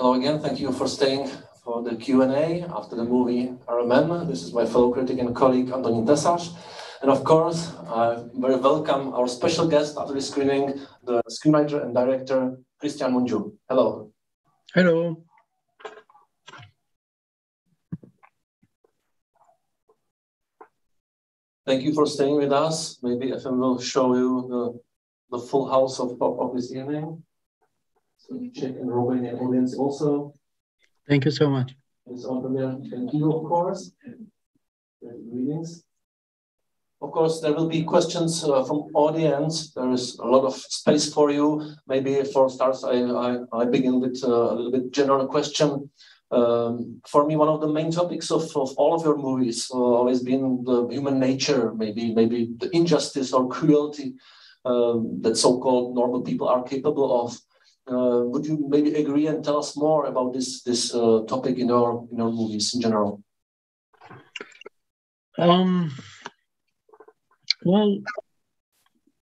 Hello again. Thank you for staying for the Q&A after the movie RMN. This is my fellow critic and colleague, Antonín Tesař. And of course, I very welcome our special guest after the screening, the screenwriter and director, Cristian Mungiu. Hello. Hello. Thank you for staying with us. Maybe FM will show you the, the full house of, of this evening. So check in Romanian audience also. Thank you so much. It's there. Thank you, of course. Greetings. Of course, there will be questions uh, from audience. There is a lot of space for you. Maybe for starts, I, I, I begin with uh, a little bit general question. Um, for me, one of the main topics of, of all of your movies uh, always been the human nature, maybe maybe the injustice or cruelty um, that so-called normal people are capable of. Uh, would you maybe agree and tell us more about this this uh, topic in our in our movies in general? Um, well,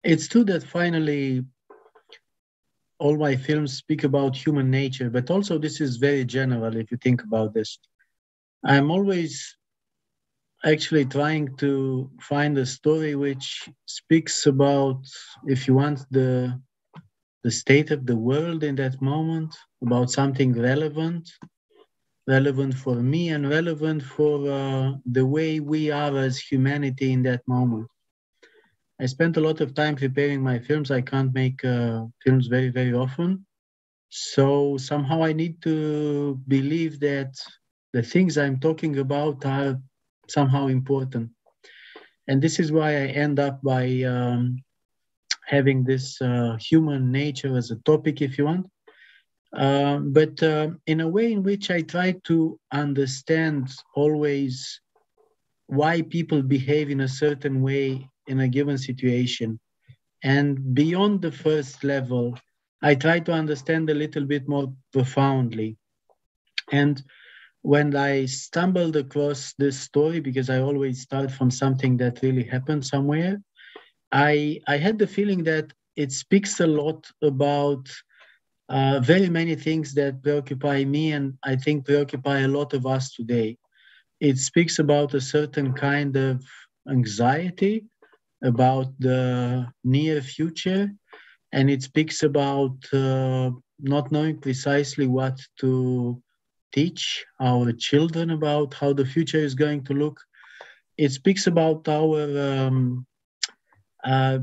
it's true that finally all my films speak about human nature, but also this is very general if you think about this. I'm always actually trying to find a story which speaks about, if you want, the the state of the world in that moment, about something relevant, relevant for me and relevant for uh, the way we are as humanity in that moment. I spent a lot of time preparing my films. I can't make uh, films very, very often. So somehow I need to believe that the things I'm talking about are somehow important. And this is why I end up by um, having this uh, human nature as a topic, if you want. Uh, but uh, in a way in which I try to understand always why people behave in a certain way in a given situation. And beyond the first level, I try to understand a little bit more profoundly. And when I stumbled across this story, because I always start from something that really happened somewhere, I, I had the feeling that it speaks a lot about uh, very many things that preoccupy me and I think preoccupy a lot of us today. It speaks about a certain kind of anxiety about the near future, and it speaks about uh, not knowing precisely what to teach our children about how the future is going to look. It speaks about our um, uh,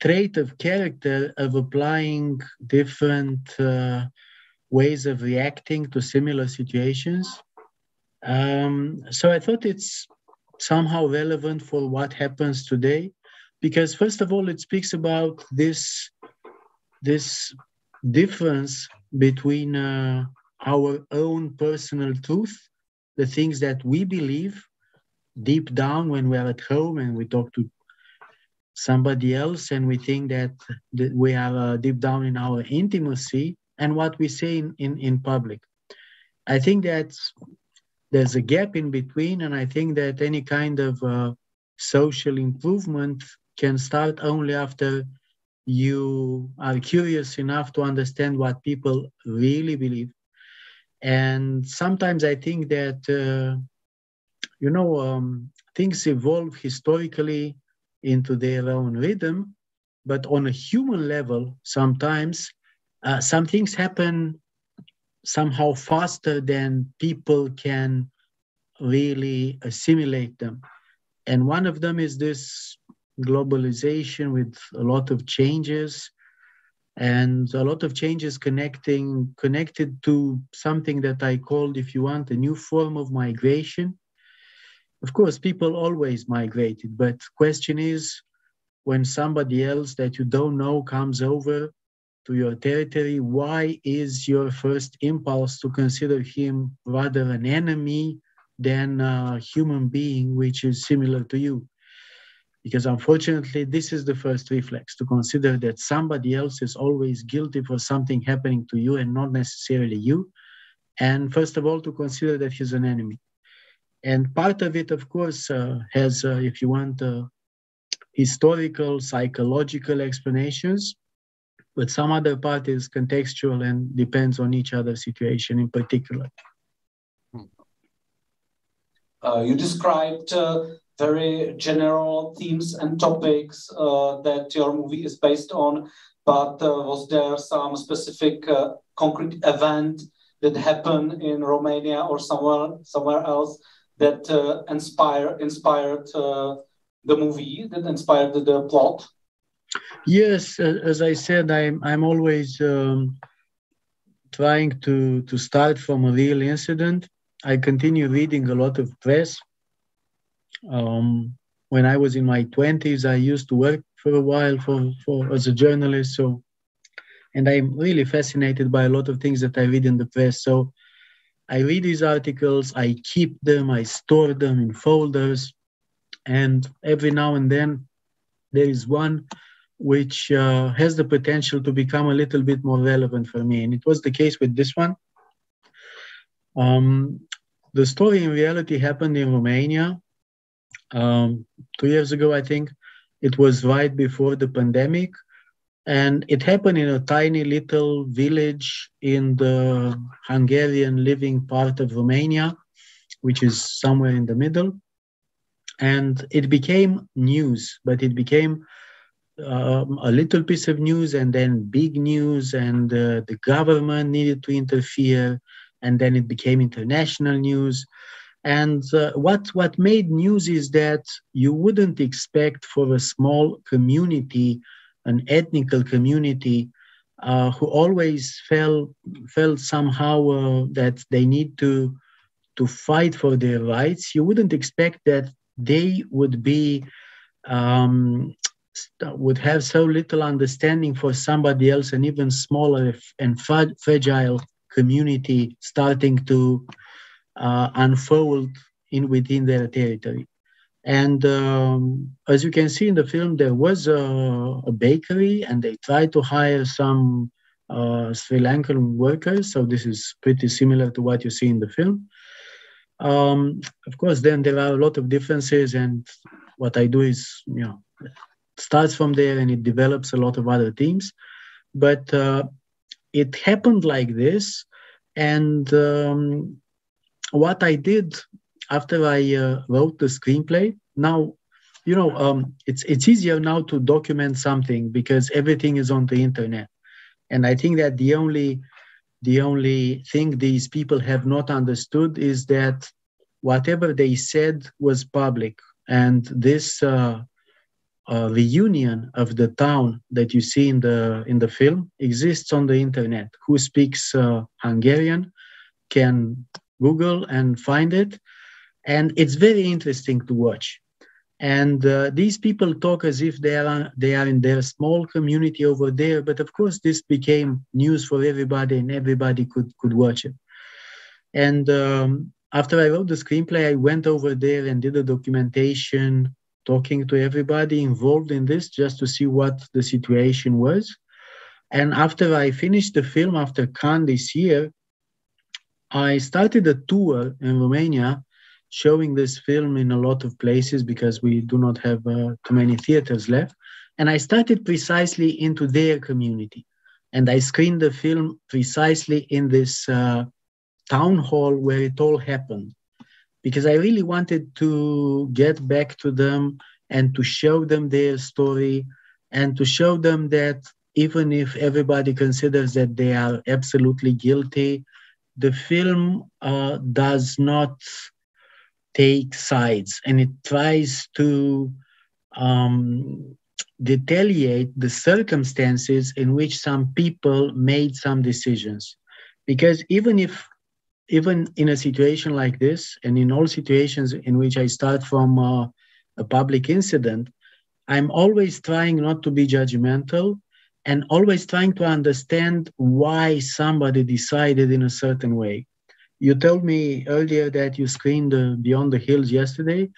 trait of character of applying different uh, ways of reacting to similar situations. Um, so I thought it's somehow relevant for what happens today because first of all it speaks about this this difference between uh, our own personal truth the things that we believe deep down when we're at home and we talk to somebody else and we think that, that we are uh, deep down in our intimacy and what we say in, in, in public. I think that there's a gap in between and i think that any kind of uh, social improvement can start only after you are curious enough to understand what people really believe. And sometimes I think that, uh, you know, um, things evolve historically into their own rhythm, but on a human level, sometimes uh, some things happen somehow faster than people can really assimilate them. And one of them is this globalization with a lot of changes and a lot of changes connecting connected to something that i called if you want a new form of migration. Of course people always migrated but question is when somebody else that you don't know comes over to your territory why is your first impulse to consider him rather an enemy than a human being which is similar to you Because unfortunately, this is the first reflex to consider that somebody else is always guilty for something happening to you and not necessarily you. And first of all, to consider that he's an enemy. And part of it, of course, uh, has, uh, if you want, uh, historical, psychological explanations, but some other part is contextual and depends on each other situation in particular. Uh, you described uh, very general themes and topics uh, that your movie is based on, but uh, was there some specific uh, concrete event that happened in Romania or somewhere somewhere else that uh, inspire, inspired the movie, that inspired the, the, plot? Yes, as I said, I'm I'm always um, trying to to start from a real incident I continue reading a lot of press. Um, when I was in my 20s, I used to work for a while for, for as a journalist. So, and I'm really fascinated by a lot of things that I read in the press. So, I read these articles, I keep them, I store them in folders, and every now and then there is one which uh, has the potential to become a little bit more relevant for me. And it was the case with this one. Um, the story in reality happened in Romania um, two years ago, I think. It was right before the pandemic. And it happened in a tiny little village in the Hungarian living part of Romania, which is somewhere in the middle. And it became news, but it became um, a little piece of news and then big news, and uh, the government needed to interfere and then it became international news. And uh, what what made news is that you wouldn't expect for a small community, an ethnical community, uh, who always felt felt somehow uh, that they need to to fight for their rights. You wouldn't expect that they would be um, would have so little understanding for somebody else, and even smaller and fragile community starting to uh, unfold in within their territory. And um, as you can see in the film, there was a, a bakery, and they tried to hire some uh, Sri Lankan workers. So this is pretty similar to what you see in the film. Um, of course, then there are a lot of differences, and what I do is, you know, starts from there and it develops a lot of other themes. But uh, it happened like this. And um, what I did after I uh, wrote the screenplay, now, you know, um, it's it's easier now to document something because everything is on the internet, and I think that the only the only thing these people have not understood is that whatever they said was public, and this uh, uh, reunion of the town that you see in the in the film exists on the internet. Who speaks uh, Hungarian can Google and find it, and it's very interesting to watch. And uh, these people talk as if they are they are in their small community over there. But of course, this became news for everybody, and everybody could could watch it. And um, after I wrote the screenplay, I went over there and did a documentation talking to everybody involved in this just to see what the situation was. And after I finished the film after Cannes this year, I started a tour in Romania showing this film in a lot of places because we do not have uh, too many theaters left. And I started precisely into their community. And I screened the film precisely in this uh, town hall where it all happened because I really wanted to get back to them and to show them their story and to show them that even if everybody considers that they are absolutely guilty, the film uh, does not take sides and it tries to um, the circumstances in which some people made some decisions. Because even if even in a situation like this, and in all situations in which I start from uh, a public incident, I'm always trying not to be judgmental and always trying to understand why somebody decided in a certain way. You told me earlier that you screened uh, Beyond the Hills yesterday.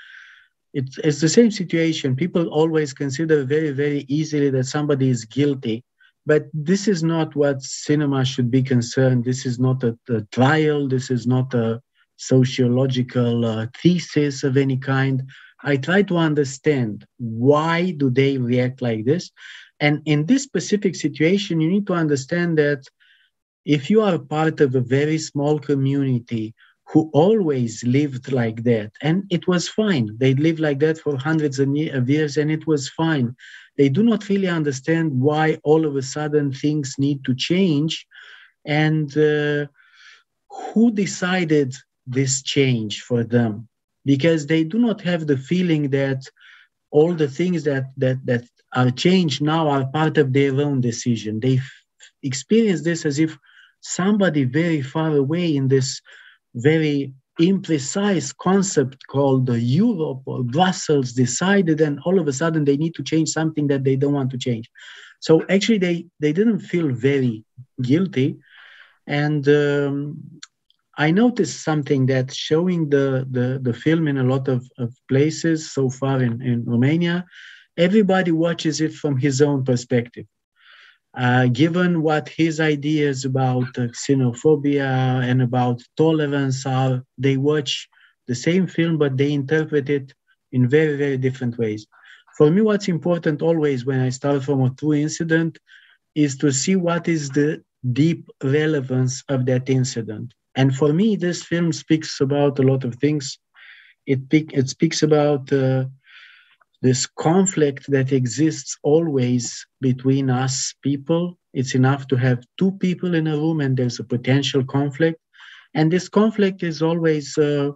it's, it's the same situation. People always consider very, very easily that somebody is guilty. But this is not what cinema should be concerned. This is not a, a trial. This is not a sociological uh, thesis of any kind. I try to understand why do they react like this. And in this specific situation, you need to understand that if you are part of a very small community who always lived like that. And it was fine. They lived like that for hundreds of years and it was fine. They do not really understand why all of a sudden things need to change. And uh, who decided this change for them? Because they do not have the feeling that all the things that, that, that are changed now are part of their own decision. They experience this as if somebody very far away in this very imprecise concept called Europe or Brussels decided, and all of a sudden they need to change something that they don't want to change. So actually, they they didn't feel very guilty, and um, I noticed something that showing the, the the film in a lot of, of places so far in in Romania, everybody watches it from his own perspective. Uh, given what his ideas about uh, xenophobia and about tolerance are, they watch the same film, but they interpret it in very, very different ways. For me, what's important always when I start from a true incident is to see what is the deep relevance of that incident. And for me, this film speaks about a lot of things. It, it speaks about uh, this conflict that exists always between us people. It's enough to have two people in a room and there's a potential conflict. And this conflict is always, uh,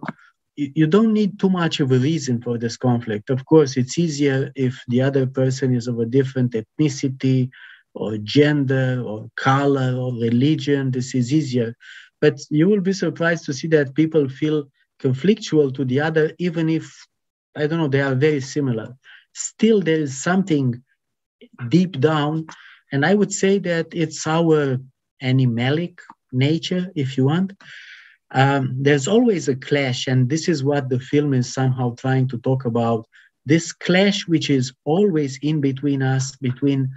you don't need too much of a reason for this conflict. Of course, it's easier if the other person is of a different ethnicity or gender or color or religion. This is easier. But you will be surprised to see that people feel conflictual to the other, even if I don't know, they are very similar. Still, there is something deep down, and I would say that it's our animalic nature, if you want. Um, there's always a clash, and this is what the film is somehow trying to talk about. This clash, which is always in between us, between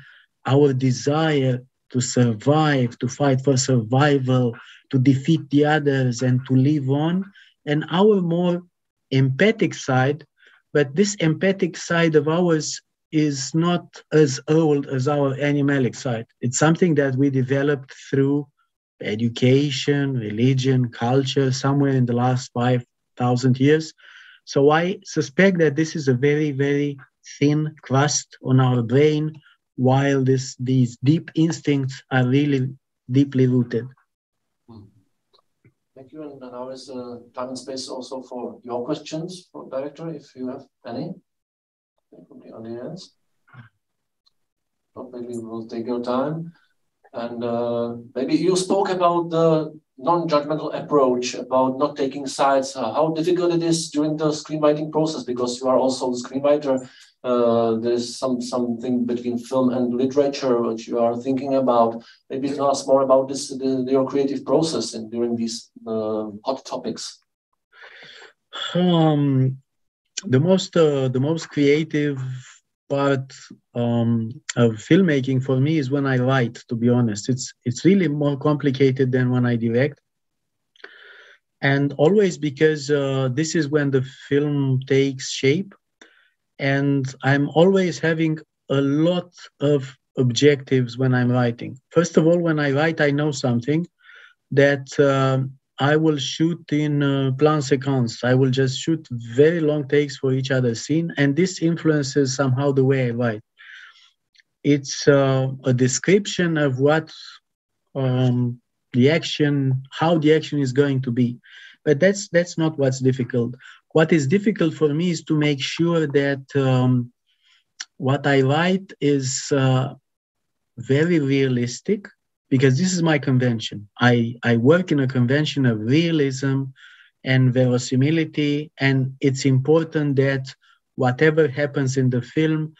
our desire to survive, to fight for survival, to defeat the others, and to live on, and our more empathic side, but this empathic side of ours is not as old as our animalic side. It's something that we developed through education, religion, culture, somewhere in the last 5,000 years. So I suspect that this is a very, very thin crust on our brain, while this, these deep instincts are really deeply rooted. Thank you. And now is uh, time and space also for your questions for director, if you have any from the audience. maybe we'll take your time. And uh, maybe you spoke about the non-judgmental approach, about not taking sides, uh, how difficult it is during the screenwriting process, because you are also the screenwriter uh, there's some something between film and literature which you are thinking about. Maybe tell us more about this the, your creative process and during these uh, hot topics. Um, the most uh, the most creative part um, of filmmaking for me is when I write. To be honest, it's it's really more complicated than when I direct and always because uh, this is when the film takes shape and I'm always having a lot of objectives when I'm writing. First of all, when I write, I know something that uh, I will shoot in uh, plan séquence. I will just shoot very long takes for each other scene, and this influences somehow the way I write. It's uh, a description of what um, the action, how the action is going to be, but that's that's not what's difficult. What is difficult for me is to make sure that um, what I write is uh, very realistic because this is my convention. I, I work in a convention of realism and verisimilitude, and it's important that whatever happens in the film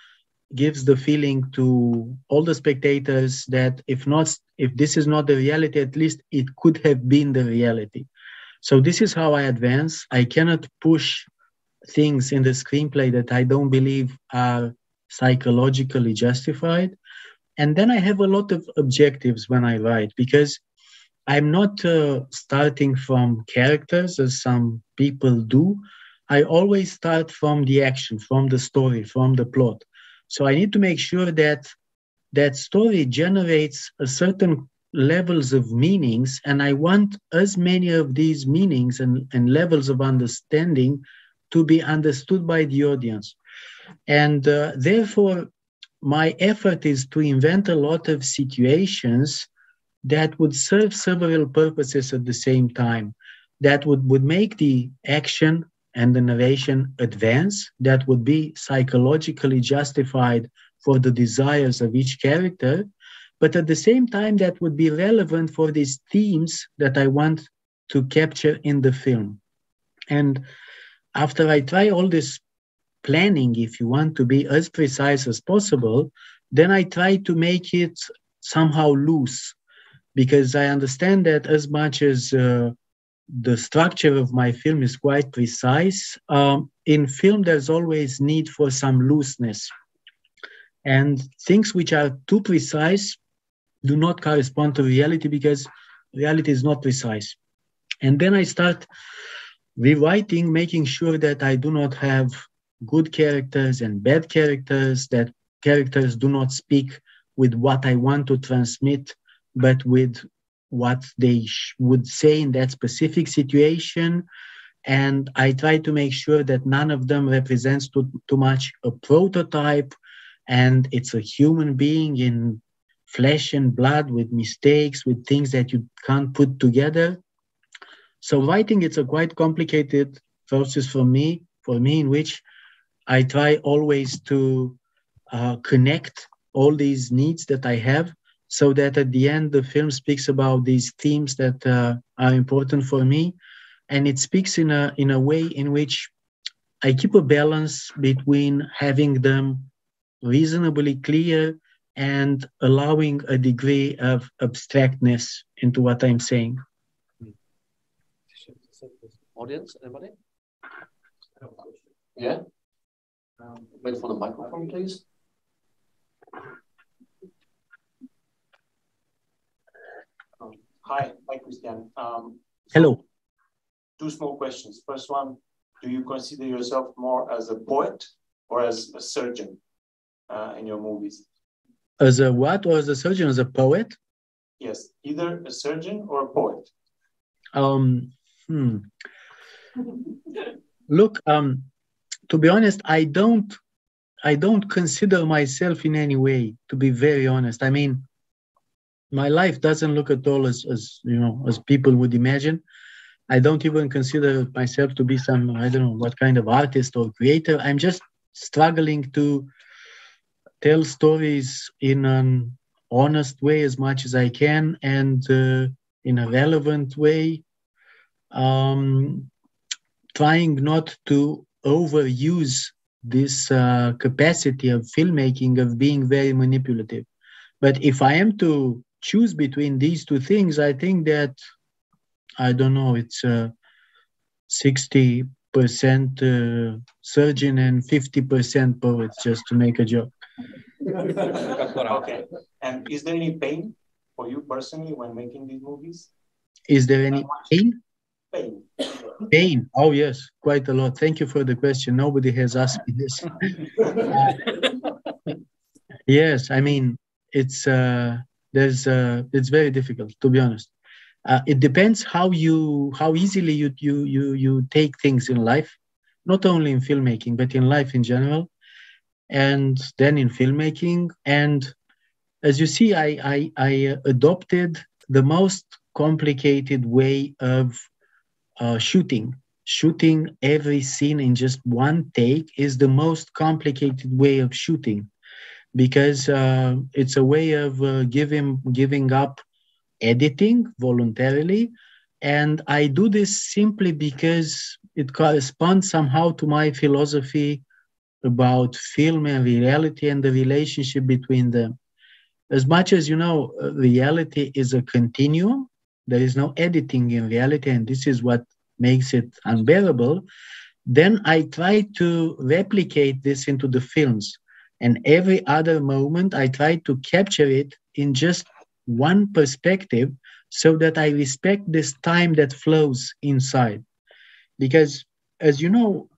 gives the feeling to all the spectators that if not if this is not the reality at least it could have been the reality so this is how I advance. I cannot push things in the screenplay that I don't believe are psychologically justified. And then I have a lot of objectives when I write because I'm not uh, starting from characters as some people do. I always start from the action, from the story, from the plot. So I need to make sure that that story generates a certain levels of meanings and i want as many of these meanings and, and levels of understanding to be understood by the audience. And uh, therefore my effort is to invent a lot of situations that would serve several purposes at the same time that would, would make the action and the narration advance that would be psychologically justified for the desires of each character but at the same time that would be relevant for these themes that i want to capture in the film. And after i try all this planning if you want to be as precise as possible then i try to make it somehow loose. Because i understand that as much as uh, the structure of my film is quite precise um, in film there's always need for some looseness. And things which are too precise do not correspond to reality because reality is not precise. And then I start rewriting, making sure that I do not have good characters and bad characters, that characters do not speak with what I want to transmit, but with what they would say in that specific situation. And I try to make sure that none of them represents too, too much a prototype and it's a human being in flesh and blood with mistakes with things that you can't put together. So writing it's a quite complicated process for me for me in which i try always to uh, connect all these needs that i have so that at the end the film speaks about these themes that uh, are important for me. And it speaks in a in a way in which i keep a balance between having them reasonably clear and allowing a degree of abstractness into what I'm saying. Audience, anybody? Yeah? Um, wait for the microphone, please. Um, hi, hi, Cristian. Um, Hello. Two small questions. First one, do you consider yourself more as a poet or as a surgeon uh, in your movies? As a what? Or as a surgeon? As a poet? Yes, either a surgeon or a poet. Um, hmm. Look, um, to be honest, I don't, I don't consider myself in any way. To be very honest, I mean, my life doesn't look at all as, as you know, as people would imagine. I don't even consider myself to be some, I don't know what kind of artist or creator. I'm just struggling to tell stories in an honest way as much as I can and uh, in a relevant way, um, trying not to overuse this uh, capacity of filmmaking of being very manipulative. But if I am to choose between these two things, I think that I don't know, it's uh, 60% uh, surgeon and 50% poet, just to make a joke okay. And is there any pain for you personally when making these movies? Is there any pain? Pain. Pain. Oh yes, quite a lot. Thank you for the question. Nobody has asked me this. yes, I mean it's uh, there's uh, it's very difficult to be honest. Uh, it depends how you how easily you you you you take things in life, not only in filmmaking but in life in general and then in filmmaking. And as you see, I, I, I adopted the most complicated way of uh, shooting. Shooting every scene in just one take is the most complicated way of shooting because uh, it's a way of uh, giving giving up editing voluntarily and i do this simply because it corresponds somehow to my philosophy about film and reality and the relationship between them. As much as you know, uh, reality is a continuum, there is no editing in reality, and this is what makes it unbearable. then I try to replicate this into the films. And every other moment, I try to capture it in just one perspective so that I respect this time that flows inside. Because, as you know,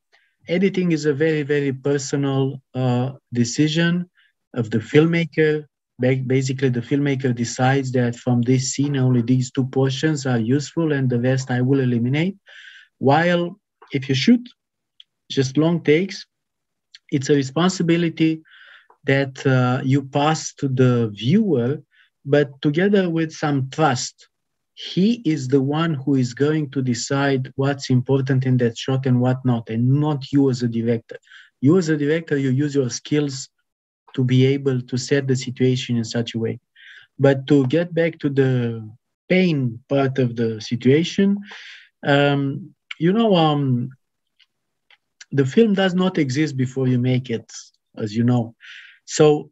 editing is a very, very personal uh, decision of the filmmaker. Basically, the filmmaker decides that from this scene, only these two portions are useful and the rest I will eliminate. While if you shoot just long takes, it's a responsibility that uh, you pass to the viewer, but together with some trust. He is the one who is going to decide what's important in that shot and what not, and not you as a director. You as a director, you use your skills to be able to set the situation in such a way. But to get back to the pain part of the situation, um, you know, um, the film does not exist before you make it, as you know. So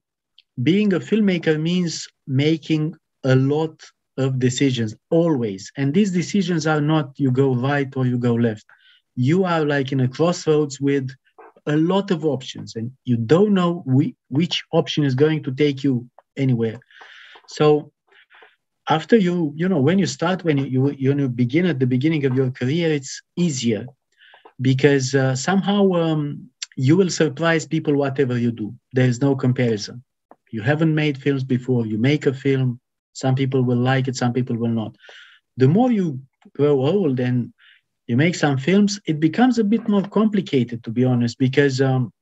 being a filmmaker means making a lot of decisions always. And these decisions are not you go right or you go left. You are like in a crossroads with a lot of options and you don't know which option is going to take you anywhere. So after you, you know, when you start, when you, you, you begin at the beginning of your career, it's easier because uh, somehow um, you will surprise people whatever you do. There is no comparison. You haven't made films before, you make a film, some people will like it, some people will not. The more you grow old and you make some films, it becomes a bit more complicated, to be honest, because um,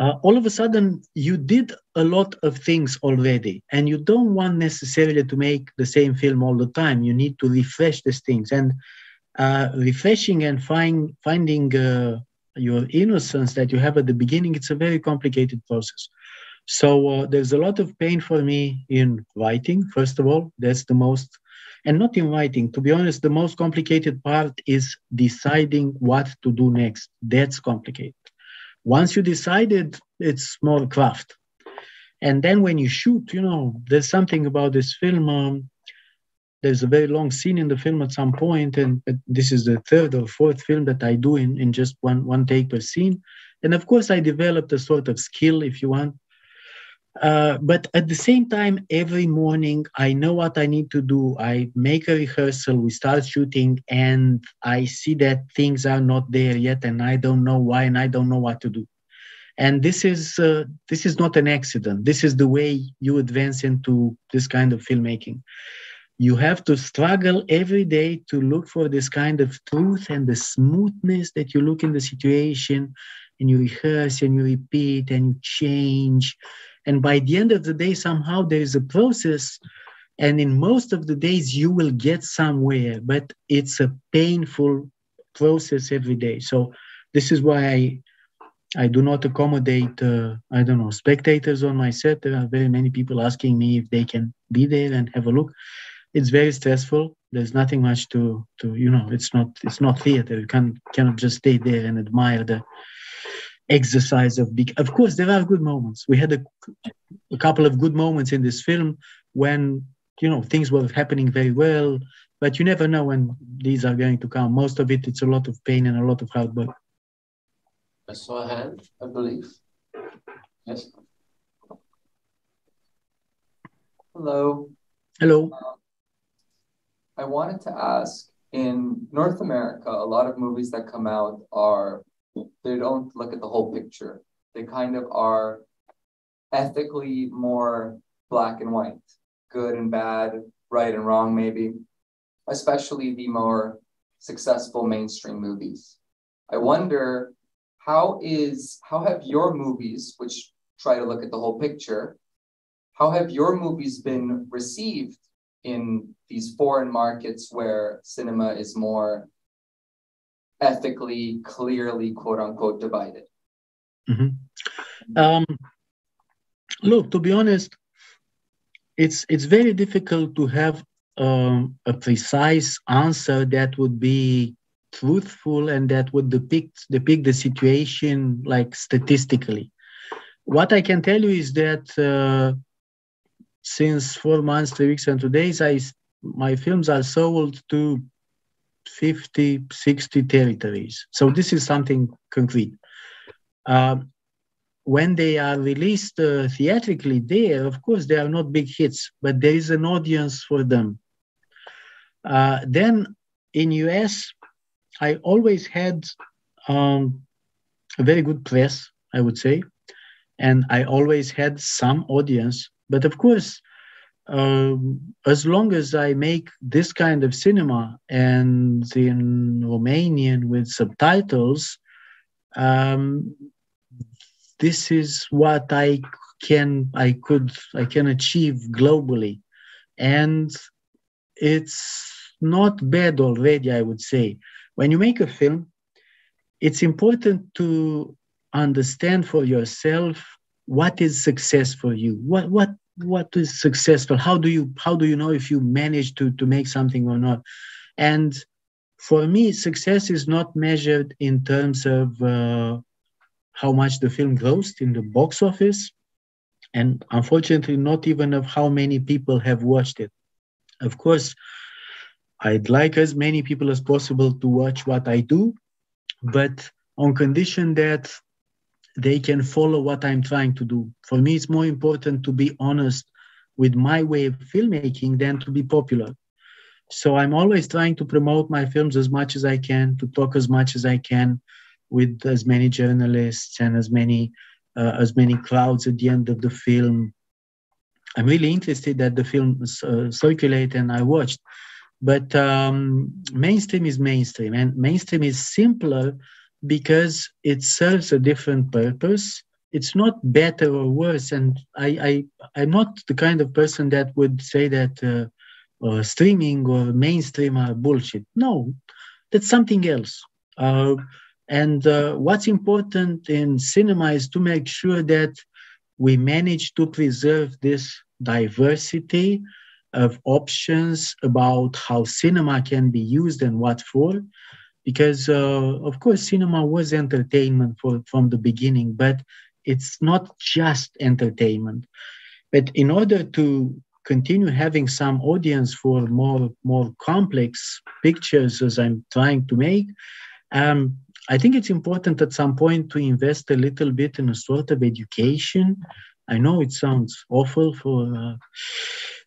uh, all of a sudden you did a lot of things already and you don't want necessarily to make the same film all the time you need to refresh these things and uh, refreshing and find, finding uh, your innocence that you have at the beginning it's a very complicated process so uh, there's a lot of pain for me in writing first of all. That's the most and not in writing to be honest the most complicated part is deciding what to do next. That's complicated. Once you decided it's more craft. And then when you shoot you know there's something about this film um, there's a very long scene in the film at some point and this is the third or fourth film that i do in, in just one one take per scene. And of course i developed a sort of skill if you want uh, but at the same time, every morning I know what I need to do. I make a rehearsal, we start shooting, and I see that things are not there yet, and I don't know why, and I don't know what to do. And this is uh, this is not an accident. This is the way you advance into this kind of filmmaking. You have to struggle every day to look for this kind of truth and the smoothness that you look in the situation, and you rehearse and you repeat and you change and by the end of the day, somehow there is a process. And in most of the days, you will get somewhere, but it's a painful process every day. So this is why I, I do not accommodate, uh, I don't know, spectators on my set. There are very many people asking me if they can be there and have a look. It's very stressful. There's nothing much to, to you know, it's not, it's not theater. You can, cannot just stay there and admire the, exercise of big of course there are good moments. We had a, a couple of good moments in this film when you know things were happening very well but you never know when these are going to come. Most of it it's a lot of pain and a lot of hard work. I saw a hand i believe. Yes. Hello. Hello. Uh, i wanted to ask in north america a lot of movies that come out are they don't look at the whole picture. They kind of are ethically more black and white, good and bad, right and wrong, maybe, especially the more successful mainstream movies. I wonder how is how have your movies, which try to look at the whole picture, how have your movies been received in these foreign markets where cinema is more ethically, clearly, quote unquote, divided? Mm-hmm. Um, look, to be honest, it's it's very difficult to have um, a precise answer that would be truthful and that would depict depict the situation like statistically. What I can tell you is that uh, since four months, three weeks, and two days, I my films are sold to 50, 60 territories. So this is something concrete. Um, when they are released uh, theatrically there, of course, they are not big hits, but there is an audience for them. Uh, then in US, I always had um, a very good press, I would say, and I always had some audience. But of course, um, as long as I make this kind of cinema and in Romanian with subtitles, um, this is what I can I could I can achieve globally, and it's not bad already. I would say when you make a film, it's important to understand for yourself what is success for you. What what what is successful? How do you how do you know if you manage to to make something or not? And for me, success is not measured in terms of uh, how much the film grossed in the box office, and unfortunately, not even of how many people have watched it. Of course, I'd like as many people as possible to watch what I do, but on condition that they can follow what I'm trying to do. For me, it's more important to be honest with my way of filmmaking than to be popular. So I'm always trying to promote my films as much as I can, to talk as much as I can, with as many journalists and as many uh, as many crowds at the end of the film. I'm really interested that the film uh, circulate and I watched, but um, mainstream is mainstream, and mainstream is simpler because it serves a different purpose. It's not better or worse, and I, I I'm not the kind of person that would say that uh, uh, streaming or mainstream are bullshit. No, that's something else. Uh, and uh, what's important in cinema is to make sure that we manage to preserve this diversity of options about how cinema can be used and what for. Because, uh, of course, cinema was entertainment for, from the beginning, but it's not just entertainment. But in order to continue having some audience for more more complex pictures as I'm trying to make, um, I think it's important at some point to invest a little bit in a sort of education. I know it sounds awful for. Uh,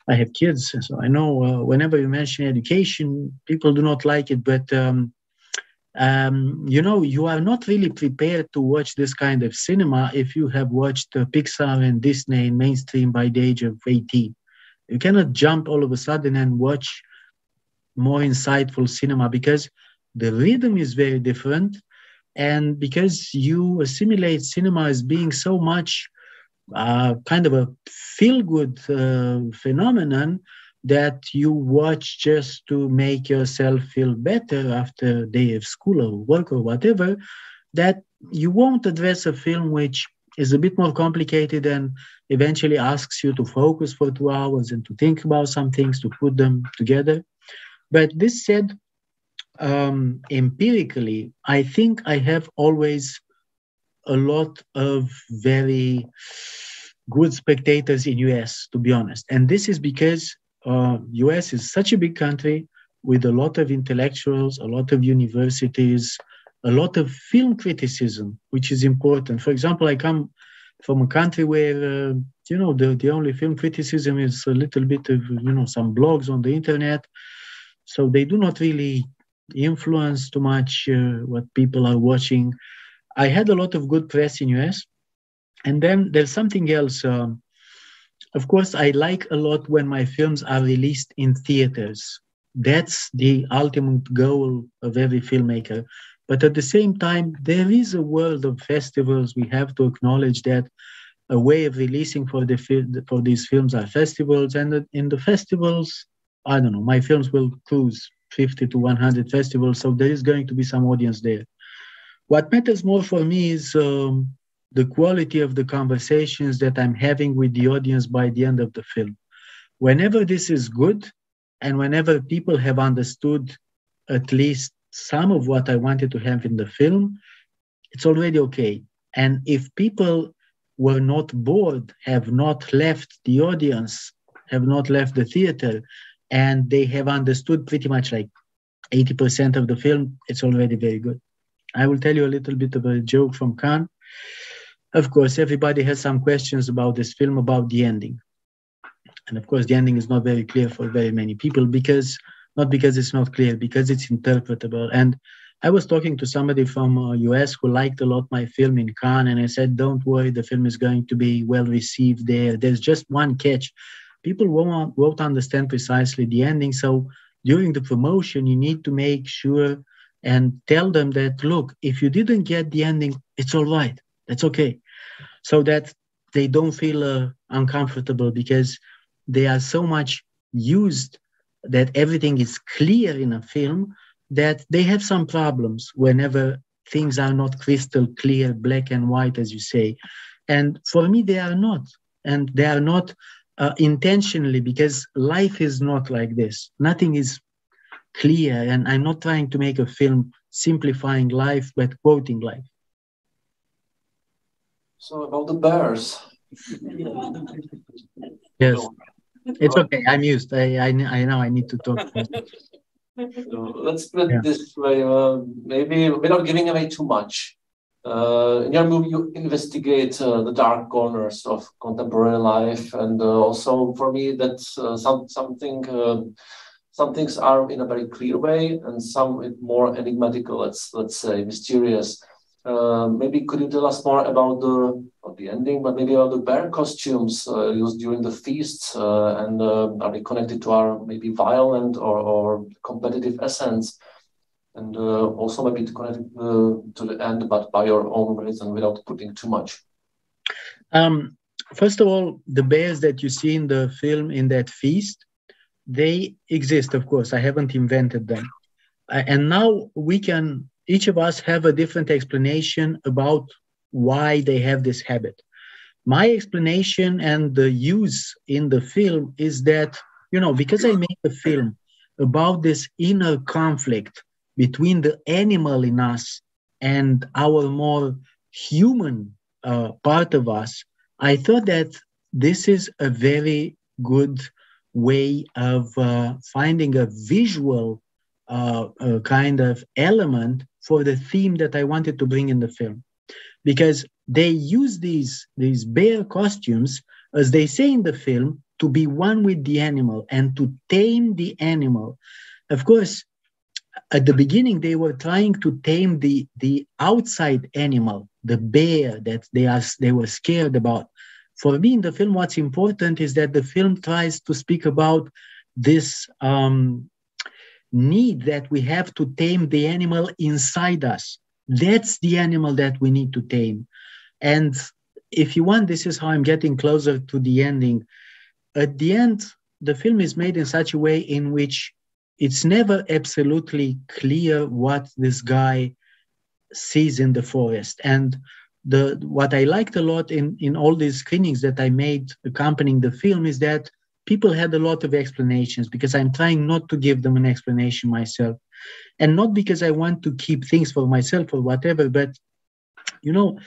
I have kids, so I know uh, whenever you mention education, people do not like it. But um, um, you know, you are not really prepared to watch this kind of cinema if you have watched uh, Pixar and Disney mainstream by the age of 18. You cannot jump all of a sudden and watch more insightful cinema because the rhythm is very different and because you assimilate cinema as being so much uh, kind of a feel good uh, phenomenon that you watch just to make yourself feel better after a day of school or work or whatever that you won't address a film which is a bit more complicated and eventually asks you to focus for two hours and to think about some things to put them together but this said um, empirically, I think I have always a lot of very good spectators in US, to be honest. And this is because uh, US is such a big country with a lot of intellectuals, a lot of universities, a lot of film criticism, which is important. For example, I come from a country where uh, you know the, the only film criticism is a little bit of you know some blogs on the internet so they do not really influence too much uh, what people are watching. I had a lot of good press in US, and then there's something else. Um, of course, I like a lot when my films are released in theaters. That's the ultimate goal of every filmmaker. But at the same time, there is a world of festivals. We have to acknowledge that a way of releasing for the for these films are festivals, and in the festivals, I don't know, my films will cruise 50 to 100 festivals, so there is going to be some audience there. What matters more for me is um, the quality of the conversations that I'm having with the audience by the end of the film. Whenever this is good, and whenever people have understood at least some of what I wanted to have in the film, it's already okay. And if people were not bored, have not left the audience, have not left the theater, and they have understood pretty much like 80% of the film, it's already very good. I will tell you a little bit of a joke from Cannes. Of course, everybody has some questions about this film, about the ending. And of course, the ending is not very clear for very many people because, not because it's not clear, because it's interpretable. And I was talking to somebody from uh, US who liked a lot my film in Cannes, and I said, "Don't worry, the film is going to be well received there. There's just one catch: people won't won't understand precisely the ending. So during the promotion, you need to make sure and tell them that look, if you didn't get the ending, it's all right. That's okay, so that they don't feel uh, uncomfortable because they are so much used that everything is clear in a film that they have some problems whenever things are not crystal clear, black and white, as you say. And for me, they are not. And they are not uh, intentionally because life is not like this. Nothing is clear. And I'm not trying to make a film simplifying life, but quoting life. So, about the bears. yes. It's okay. I'm used. I, I, I know I need to talk. So let's put yeah. this way, uh, maybe without giving away too much. Uh, in your movie, you investigate uh, the dark corners of contemporary life, and uh, also for me, that's uh, some something. Um, some things are in a very clear way, and some it more enigmatical. Let's let's say mysterious. Uh, maybe could you tell us more about the the ending, but maybe about the bear costumes uh, used during the feasts, uh, and uh, are they connected to our maybe violent or, or competitive essence, and uh, also maybe to connect to the end, but by your own reason without putting too much. Um, first of all, the bears that you see in the film in that feast, they exist, of course. I haven't invented them, and now we can each of us have a different explanation about why they have this habit. My explanation and the use in the film is that, you know, because I made a film about this inner conflict between the animal in us and our more human uh, part of us, I thought that this is a very good way of uh, finding a visual uh, kind of element for the theme that I wanted to bring in the film. Because they use these, these bear costumes, as they say in the film, to be one with the animal and to tame the animal. Of course, at the beginning, they were trying to tame the, the outside animal, the bear that they, are, they were scared about. For me, in the film, what's important is that the film tries to speak about this um, need that we have to tame the animal inside us. That's the animal that we need to tame. And if you want, this is how I'm getting closer to the ending. At the end, the film is made in such a way in which it's never absolutely clear what this guy sees in the forest. And the what I liked a lot in, in all these screenings that I made accompanying the film is that people had a lot of explanations because I'm trying not to give them an explanation myself. And not because I want to keep things for myself or whatever, but you know,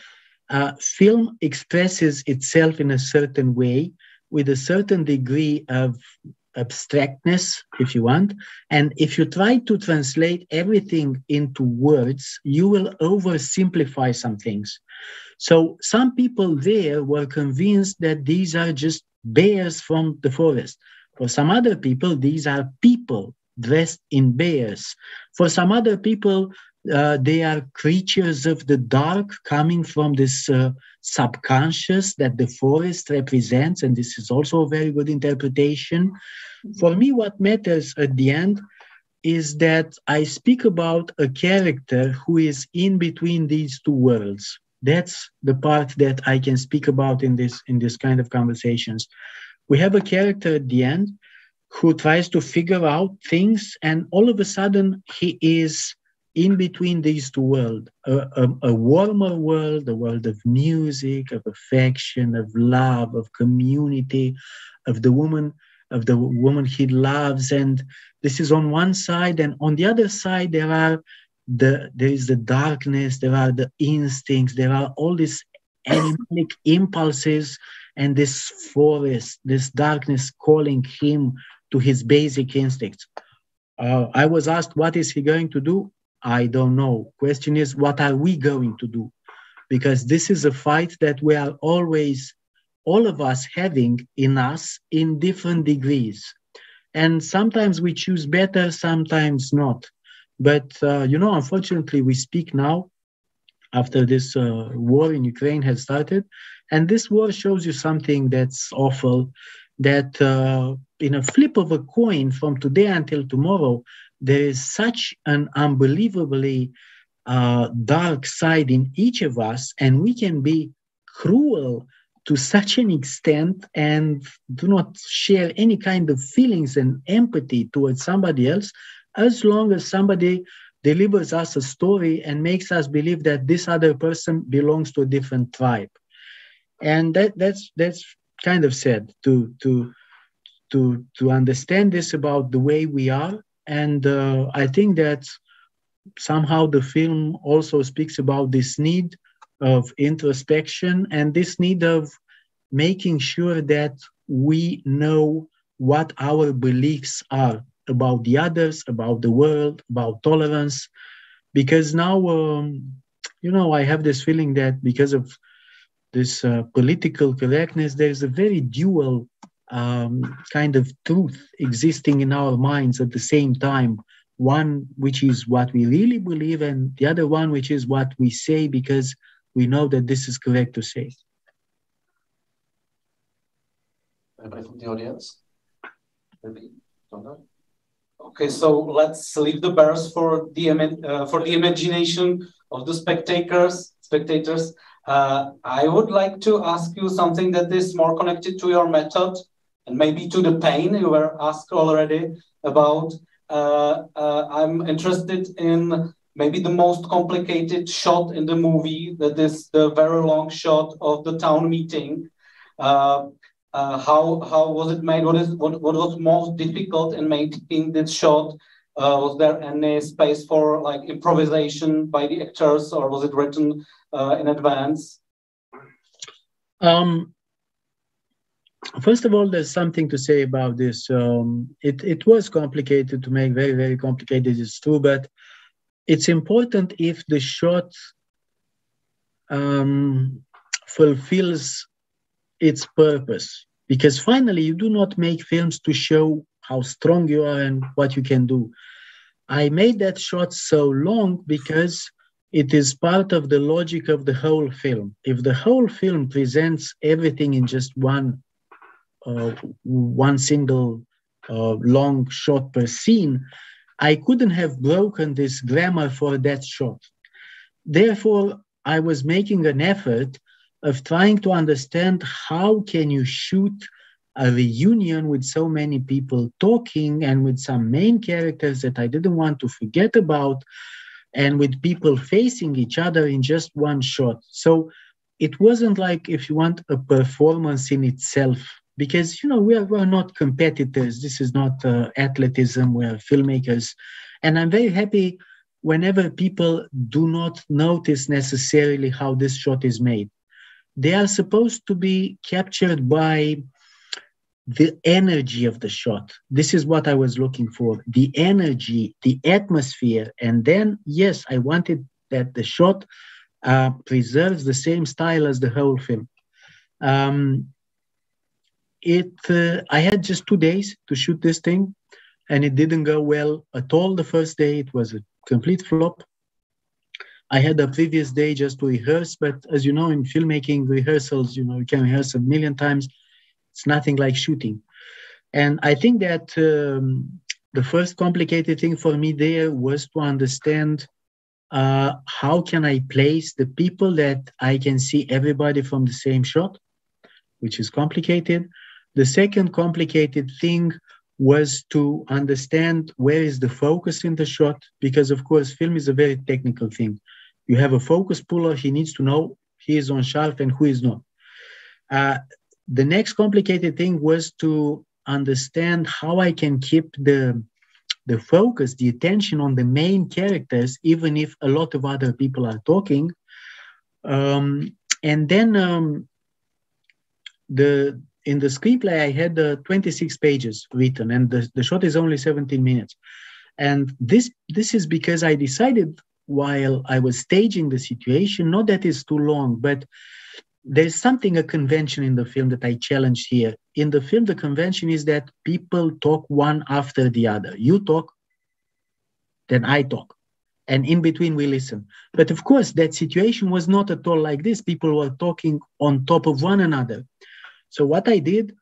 uh, film expresses itself in a certain way with a certain degree of abstractness, if you want. And if you try to translate everything into words, you will oversimplify some things. So some people there were convinced that these are just bears from the forest. For some other people, these are people dressed in bears. For some other people, uh, they are creatures of the dark coming from this uh, subconscious that the forest represents. And this is also a very good interpretation. For me, what matters at the end is that I speak about a character who is in between these two worlds that's the part that I can speak about in this in this kind of conversations. We have a character at the end who tries to figure out things, and all of a sudden he is in between these two worlds a, a, a, warmer world, a world of music, of affection, of love, of community, of the woman, of the woman he loves. And this is on one side, and on the other side, there are the there is the darkness there are the instincts there are all these animalic impulses and this forest this darkness calling him to his basic instincts Uh, I was asked, what is he going to do? I don't know. Question is, what are we going to do? Because this is a fight that we are always, all of us having in us in different degrees. And sometimes we choose better, sometimes not. But, uh, you know, unfortunately, we speak now after this uh, war in Ukraine has started. And this war shows you something that's awful that uh, in a flip of a coin from today until tomorrow, there is such an unbelievably uh, dark side in each of us, and we can be cruel to such an extent and do not share any kind of feelings and empathy towards somebody else as long as somebody delivers us a story and makes us believe that this other person belongs to a different tribe. And that that's that's kind of sad to to to to understand this about the way we are. And uh, i think that somehow the film also speaks about this need of introspection and this need of making sure that we know what our beliefs are about the others about the world about tolerance because now um, you know i have this feeling that because of this uh, political correctness, there's a very dual um, kind of truth existing in our minds at the same time. One which is what we really believe, and the other one which is what we say because we know that this is correct to say. Anybody from the audience? Maybe? Okay, so let's leave the bars for the uh, for the imagination of the spectators. Spectators. Uh, I would like to ask you something that is more connected to your method and maybe to the pain you were asked already about. Uh, uh, I'm interested in maybe the most complicated shot in the movie, that is the very long shot of the town meeting. Uh, how how was it made? What is what, what was most difficult in making this shot? Uh, was there any space for like improvisation by the actors, or was it written uh, in advance? Um, first of all, there's something to say about this. Um, it, it was complicated to make, very, very complicated, it's true, but it's important if the shot um, fulfills its purpose. Because finally, you do not make films to show how strong you are and what you can do. I made that shot so long because it is part of the logic of the whole film. If the whole film presents everything in just one, uh, one single uh, long shot per scene, I couldn't have broken this grammar for that shot. Therefore, I was making an effort of trying to understand how can you shoot a reunion with so many people talking and with some main characters that I didn't want to forget about and with people facing each other in just one shot. So it wasn't like, if you want, a performance in itself, because, you know, we are, we are not competitors. This is not uh, athleticism, we are filmmakers. And I'm very happy whenever people do not notice necessarily how this shot is made. They are supposed to be captured by the energy of the shot. This is what I was looking for the energy, the atmosphere. And then, yes, I wanted that the shot uh, preserves the same style as the whole film. Um, it, uh, I had just two days to shoot this thing, and it didn't go well at all the first day. It was a complete flop. I had a previous day just to rehearse, but as you know, in filmmaking rehearsals, you know, you can rehearse a million times it's nothing like shooting. And I think that um, the first complicated thing for me there was to understand uh, how can I place the people that I can see everybody from the same shot, which is complicated. The second complicated thing was to understand where is the focus in the shot, because of course, film is a very technical thing. You have a focus puller, he needs to know he is on shelf and who is not. Uh, the next complicated thing was to understand how I can keep the the focus, the attention on the main characters, even if a lot of other people are talking. Um, and then um, the in the screenplay, I had uh, 26 pages written, and the, the shot is only 17 minutes. And this this is because I decided while I was staging the situation, not that it's too long, but there's something a convention in the film that I challenged here. In the film, the convention is that people talk one after the other. You talk, then I talk. And in between, we listen. But of course, that situation was not at all like this. People were talking on top of one another. So, what I did,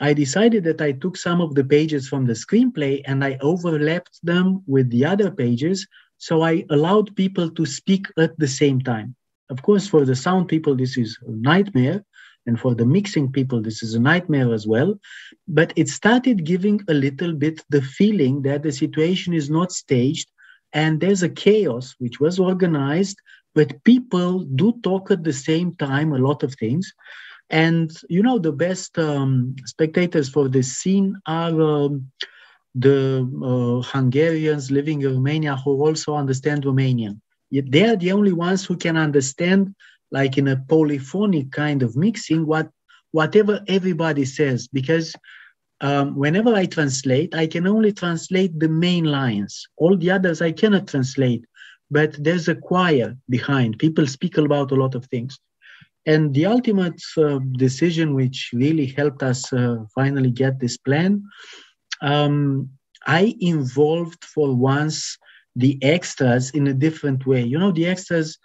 I decided that I took some of the pages from the screenplay and I overlapped them with the other pages. So, I allowed people to speak at the same time. Of course, for the sound people, this is a nightmare. And for the mixing people, this is a nightmare as well. But it started giving a little bit the feeling that the situation is not staged and there's a chaos which was organized, but people do talk at the same time a lot of things. And you know, the best um, spectators for this scene are um, the uh, Hungarians living in Romania who also understand Romanian. They are the only ones who can understand like in a polyphonic kind of mixing what whatever everybody says. Because um, whenever i translate i can only translate the main lines. All the others i cannot translate. But there's a choir behind. People speak about a lot of things. And the ultimate uh, decision which really helped us uh, finally get this plan um, i involved for once the extras in a different way. You know, the extras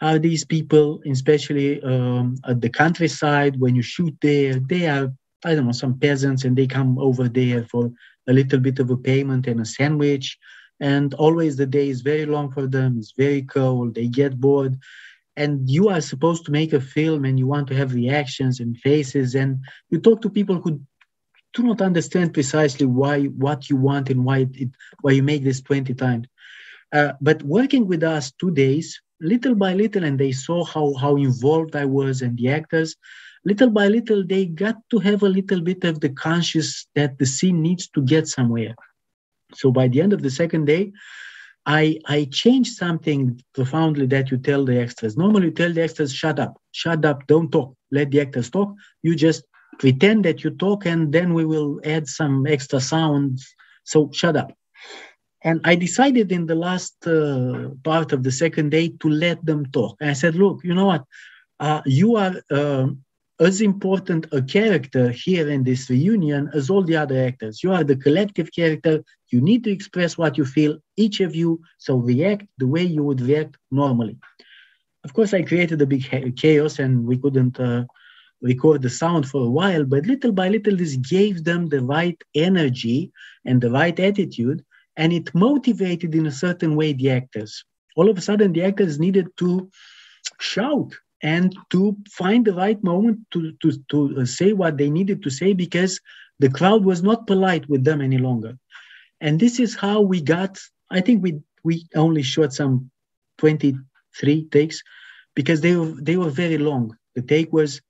are these people, especially um, at the countryside, when you shoot there, they are, I don't know, some peasants and they come over there for a little bit of a payment and a sandwich. And always the day is very long for them, it's very cold, they get bored. And you are supposed to make a film and you want to have reactions and faces. And you talk to people who do not understand precisely why what you want and why it, why you make this 20 times uh, but working with us two days, little by little, and they saw how, how involved I was and the actors, little by little, they got to have a little bit of the conscious that the scene needs to get somewhere. So by the end of the second day, I, I changed something profoundly that you tell the extras. Normally, you tell the extras, shut up, shut up, don't talk, let the actors talk. You just pretend that you talk, and then we will add some extra sounds. So shut up. And I decided in the last uh, part of the second day to let them talk. And I said, look, you know what? Uh, you are uh, as important a character here in this reunion as all the other actors. You are the collective character. You need to express what you feel, each of you. So react the way you would react normally. Of course, I created a big chaos and we couldn't uh, record the sound for a while, but little by little, this gave them the right energy and the right attitude and it motivated in a certain way the actors. All of a sudden, the actors needed to shout and to find the right moment to, to, to uh, say what they needed to say because the crowd was not polite with them any longer. And this is how we got, I think we, we only shot some 23 takes because they were, they were very long. The take was,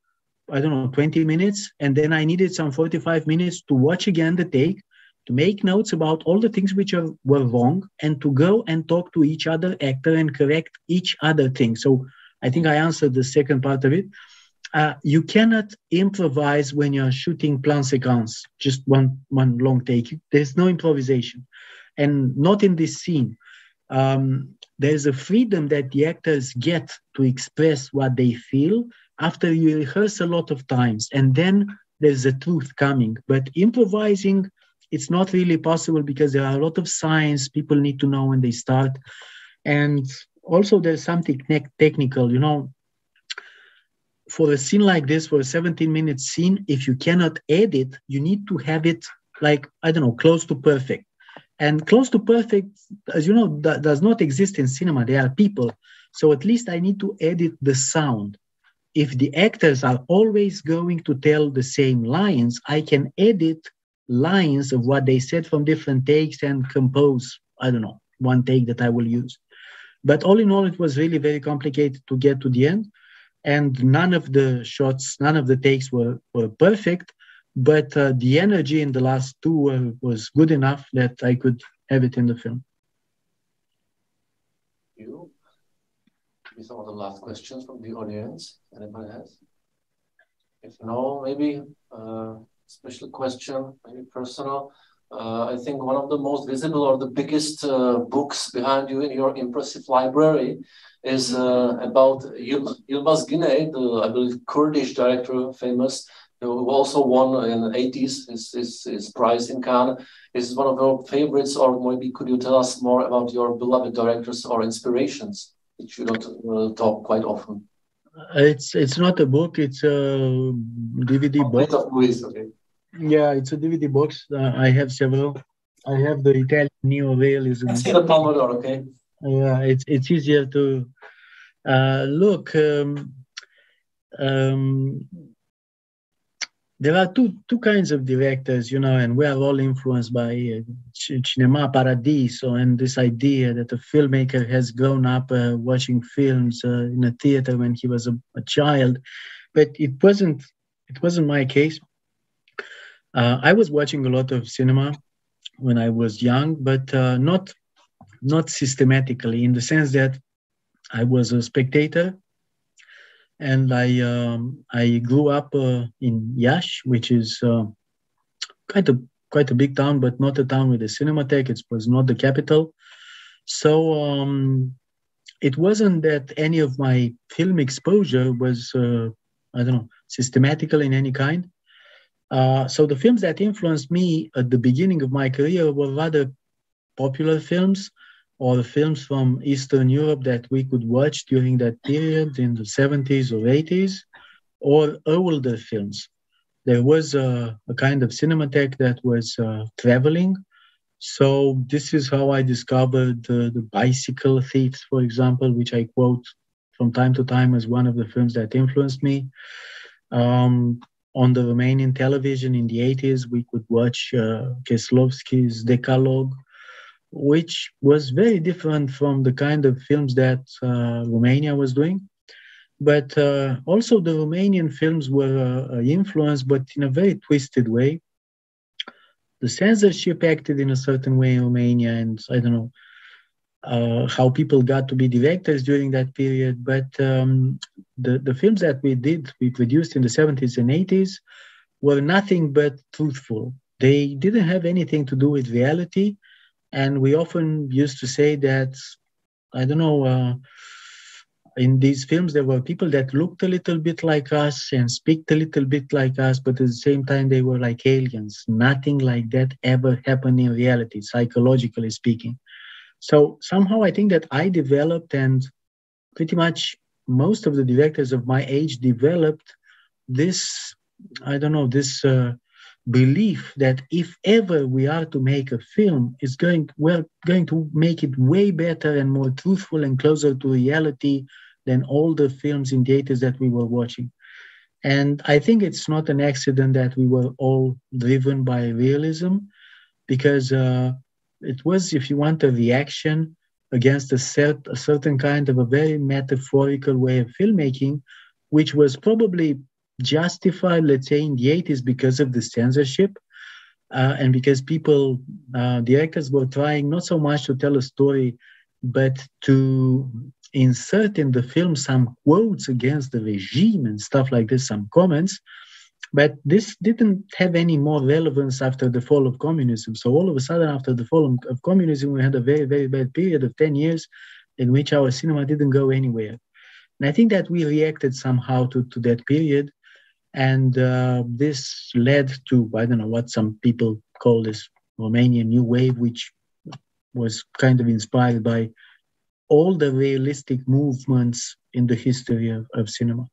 I don't know, 20 minutes. And then I needed some 45 minutes to watch again the take to make notes about all the things which are, were wrong and to go and talk to each other actor and correct each other thing. So I think I answered the second part of it. Uh, you cannot improvise when you're shooting plan sequence, just one one long take. There's no improvisation, and not in this scene. Um, there's a freedom that the actors get to express what they feel after you rehearse a lot of times, and then there's a truth coming. But improvising it's not really possible because there are a lot of signs people need to know when they start. And also there's something technical you know. For a scene like this for a 17 minute scene if you cannot edit you need to have it like i don't know close to perfect. And close to perfect as you know that does not exist in cinema. There are people. So at least i need to edit the sound if the actors are always going to tell the same lines i can edit lines of what they said from different takes and compose, I don't know, one take that I will use. But all in all, it was really very complicated to get to the end. And none of the shots, none of the takes were, were perfect. But uh, the energy in the last two were, was good enough that I could have it in the film. You? Maybe some of the last questions from the audience. Anybody else? If no, maybe uh, special question, maybe personal. uh, I think one of the most visible or the biggest uh, books behind you in your impressive library is uh, about Yil Yilmaz Güney, the, I believe, Kurdish director, famous, who also won in the 80s his, his, his prize in Cannes. Is one of your favorites, or maybe could you tell us more about your beloved directors or inspirations, which you don't uh, talk quite often? It's it's not a book; it's a DVD oh, box. Of movies, okay. Yeah, it's a DVD box. Uh, I have several. I have the Italian neo-realism. See the Pomodoro, okay? Yeah, it's it's easier to uh, look. Um, um, there are two two kinds of directors, you know, and we are all influenced by uh, cinema paradiso and this idea that a filmmaker has grown up uh, watching films uh, in a theater when he was a, a, child, but it wasn't it wasn't my case. Uh, I was watching a lot of cinema when I was young, but uh, not not systematically in the sense that I was a spectator and I um, I grew up uh, in Iași, which is uh, quite a quite a big town, but not a town with a cinematheque. It was not the capital, so um, it wasn't that any of my film exposure was uh, I don't know systematical in any kind. Uh, so the films that influenced me at the beginning of my career were rather popular films or the films from Eastern Europe that we could watch during that period in the 70s or 80s, or older films. There was a, a kind of cinematheque that was uh, traveling. So this is how I discovered uh, the Bicycle Thieves, for example, which I quote from time to time as one of the films that influenced me. Um, on the Romanian television in the 80s, we could watch uh, Kieslowski's Decalogue, which was very different from the kind of films that uh, Romania was doing. But uh, also, the Romanian films were uh, influenced, but in a very twisted way. The censorship acted in a certain way in Romania, and I don't know uh, how people got to be directors during that period. But um, the, the films that we did, we produced in the 70s and 80s, were nothing but truthful. They didn't have anything to do with reality and we often used to say that i don't know uh, in these films there were people that looked a little bit like us and speak a little bit like us but at the same time they were like aliens. Nothing like that ever happened in reality psychologically speaking. So somehow i think that i developed and pretty much most of the directors of my age developed this i don't know this uh, belief that if ever we are to make a film, it's going we're going to make it way better and more truthful and closer to reality than all the films in theaters that we were watching. And I think it's not an accident that we were all driven by realism, because uh, it was, if you want, a reaction against a, cert- a certain kind of a very metaphorical way of filmmaking, which was probably justified, let's say, in the 80s because of the censorship uh, and because people, uh, the actors were trying not so much to tell a story, but to insert in the film some quotes against the regime and stuff like this, some comments. But this didn't have any more relevance after the fall of communism. So all of a sudden, after the fall of communism, we had a very, very bad period of 10 years in which our cinema didn't go anywhere. And I think that we reacted somehow to, to that period and uh, this led to, I don't know what some people call this Romanian New Wave, which was kind of inspired by all the realistic movements in the history of, of cinema.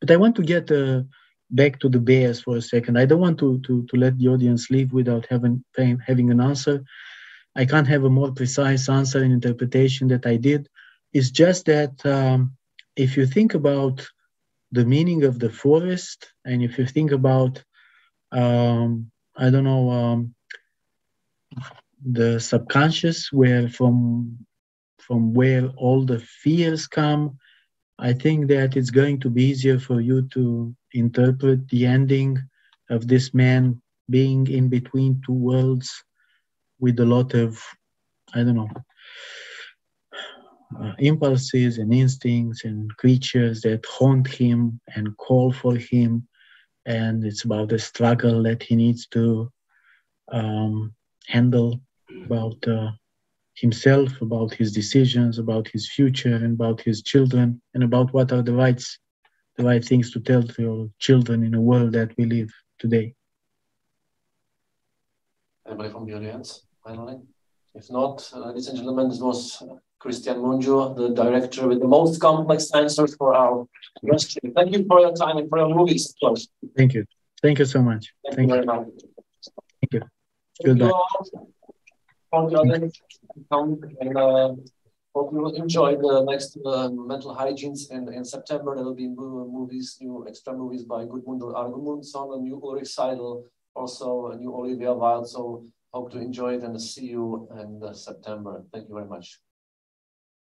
But I want to get uh, back to the bears for a second. I don't want to, to, to let the audience leave without having, having an answer. I can't have a more precise answer and interpretation that I did. It's just that um, if you think about the meaning of the forest and if you think about um, i don't know um, the subconscious where from from where all the fears come i think that it's going to be easier for you to interpret the ending of this man being in between two worlds with a lot of i don't know uh, impulses and instincts and creatures that haunt him and call for him. And it's about the struggle that he needs to um, handle, about uh, himself, about his decisions, about his future, and about his children, and about what are the rights, the right things to tell to your children in a world that we live today. Anybody from the audience, finally? If not, uh, ladies and gentlemen, this was Cristian Mungiu, the director with the most complex answers for our question. Thank you for your time and for your movies. Thank you. Thank you so much. Thank, Thank you very much. Thank you. Thank Goodbye. You and uh, hope you will enjoy the next uh, mental hygienes in, in September. There will be movies, new extra movies by Gudmundur Arnar Gudmundsson, a new Ulrich Seidl, also a new Olivia Wilde. So hope to enjoy it and see you in September. Thank you very much.